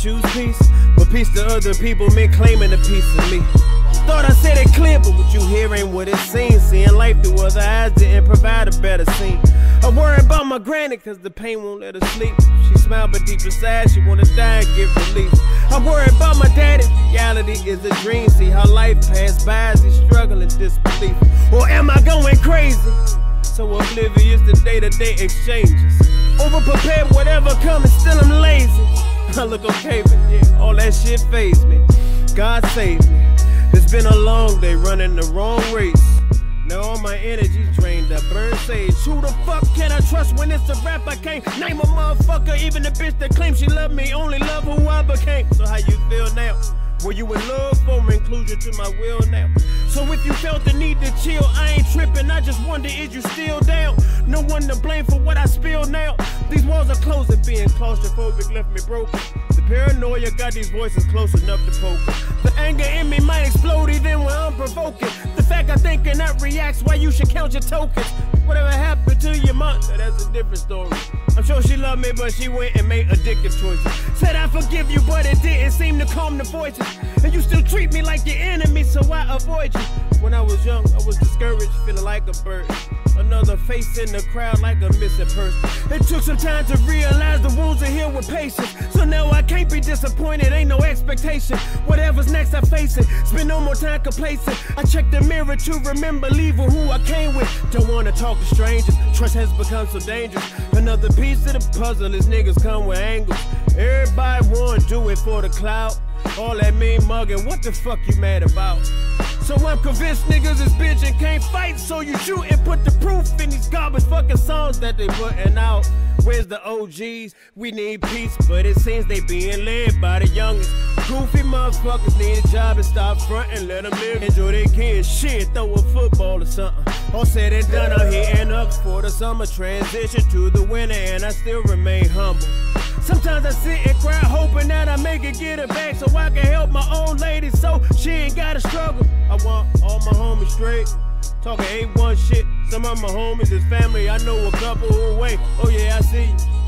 choose peace, but peace to other people meant claiming a piece of me. Thought I said it clear, but what you hear ain't what it seems. Seeing life through other eyes didn't provide a better scene. I worry about my granny, cause the pain won't let her sleep. She smile, but deep inside, she wanna die and get relief. I worry about my daddy, reality is a dream. See how life passed by as he struggling disbelief. Or am I going crazy? So oblivious to day to day exchanges. Over prepared, whatever comes, still I'm lazy. I look okay, but yeah, all that shit phased me. God save me. It's been a long day running the wrong race. Now all my energy drained. I burn sage. Who the fuck can I trust when it's a rap? I can't name a motherfucker. Even the bitch that claims she love me only love who I became. So how you feel now? Were you in love for inclusion to my will now? So if you felt the need to chill, I ain't tripping. I just wonder is you still down? No one to blame for what I spill now. These walls are closing, being claustrophobic left me broken. The paranoia got these voices close enough to poke. The anger in me might explode even when I'm provoking. The fact I think and not reacts why you should count your tokens. Whatever happened to your mom, that's a different story. I'm sure she loved me, but she went and made addictive choices. Said I forgive you, but it didn't seem to calm the voices. And you still treat me like your enemy, so I avoid you. When I was young, I was discouraged, feeling like a bird. Another face in the crowd like a missing person. It took some time to realize the wounds are healed with patience. Be disappointed, ain't no expectation. Whatever's next, I face it. Spend no more time complacent. I check the mirror to remember leaving who I came with. Don't wanna talk to strangers, trust has become so dangerous. Another piece of the puzzle is niggas come with angles. Everybody wanna do it for the clout. All that mean mugging, what the fuck you mad about? So I'm convinced niggas is bitch and can't fight. So you shoot and put the proof in these garbage fucking songs that they putting out. Where's the OGs? We need peace, but it seems they being led by the youngest. Goofy motherfuckers need a job and stop frontin', let them live, enjoy their kids. Shit, throw a football or something. All said and done, I'm hitting up for the summer transition to the winter, and I still remain humble. Sometimes I sit and cry, hoping that I make it get it back so I can help my own lady so she ain't gotta struggle. I want all my homies straight. Talking A1 shit. Some of my homies is family. I know a couple who away. Oh yeah, I see you.